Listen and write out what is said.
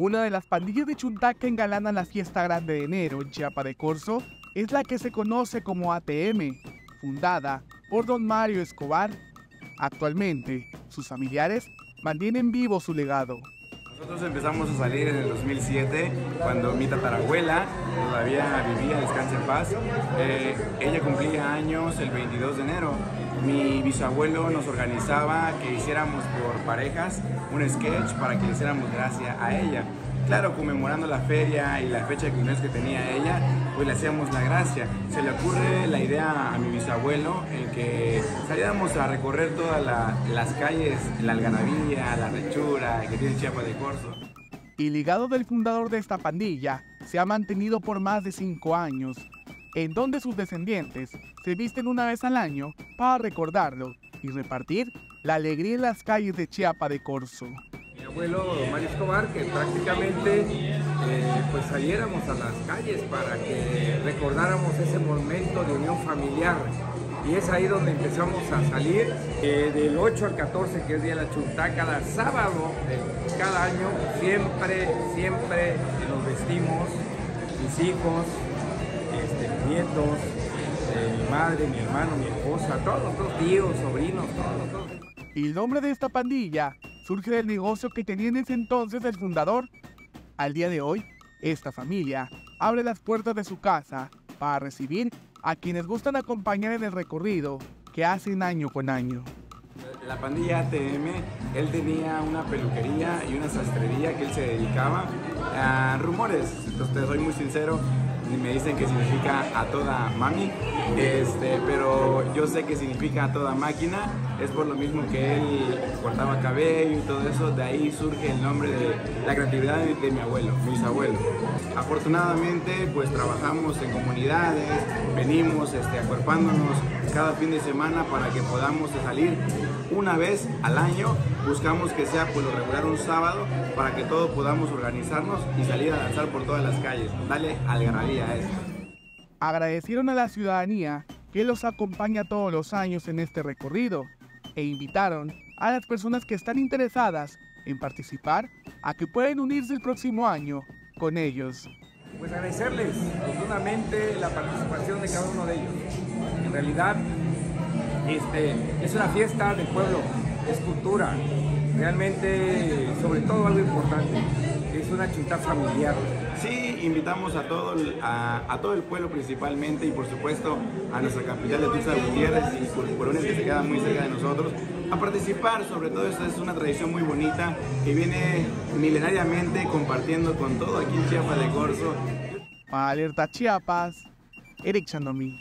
Una de las pandillas de Chuntá que engalanan la fiesta grande de enero en Chiapa de Corzo es la que se conoce como ATM, fundada por don Mario Escobar. Actualmente, sus familiares mantienen vivo su legado. Nosotros empezamos a salir en el 2007 cuando mi tatarabuela todavía vivía, descansa en paz. Eh, ella cumplía años el 22 de enero. Mi bisabuelo nos organizaba que hiciéramos por parejas un sketch para que le hiciéramos gracia a ella. Claro, conmemorando la feria y la fecha de cumpleaños que tenía ella, pues le hacíamos la gracia. Se le ocurre la idea a mi bisabuelo en que saliéramos a recorrer todas las calles, la Alganavía, la Rechura, que tiene Chiapa de Corzo. Y ligado del fundador de esta pandilla, se ha mantenido por más de cinco años, en donde sus descendientes se visten una vez al año para recordarlo y repartir la alegría en las calles de Chiapa de Corzo abuelo Mario Escobar que prácticamente eh, pues saliéramos a las calles para que recordáramos ese momento de unión familiar y es ahí donde empezamos a salir del 8 al 14 que es Día de la Chuntá cada sábado de cada año siempre siempre nos vestimos mis hijos este, mis nietos eh, mi madre, mi hermano, mi esposa, todos los tíos, sobrinos, todos, todos. Y el nombre de esta pandilla surge del negocio que tenía en ese entonces el fundador. Al día de hoy, esta familia abre las puertas de su casa para recibir a quienes gustan acompañar en el recorrido que hacen año con año. La pandilla ATM, él tenía una peluquería y una sastrería que él se dedicaba a rumores. Entonces, soy muy sincero, me dicen que significa a toda mami, este, pero yo sé que significa a toda máquina, es por lo mismo que él cortaba cabello y todo eso, de ahí surge el nombre de la creatividad de, mi abuelo, mis abuelos. Afortunadamente pues trabajamos en comunidades, venimos este, acuerpándonos cada fin de semana para que podamos salir una vez al año, buscamos que sea por lo regular un sábado para que todos podamos organizarnos y salir a danzar por todas las calles. Dale algarabía Agradecieron a la ciudadanía que los acompaña todos los años en este recorrido e invitaron a las personas que están interesadas en participar a que pueden unirse el próximo año con ellos. Pues agradecerles profundamente la participación de cada uno de ellos. En realidad este, es una fiesta del pueblo, es cultura, realmente sobre todo algo importante, es una chuta familiar. Sí, invitamos a todo, el, a, todo el pueblo principalmente y por supuesto a nuestra capital de Tuxtla Gutiérrez y por que se queda muy cerca de nosotros a participar, sobre todo esto es una tradición muy bonita que viene milenariamente compartiendo con todo aquí en Chiapas de Corzo. Para Alerta Chiapas, Eric Chandomí.